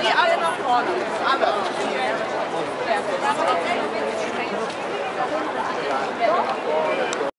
die alle nach vorne. Alle.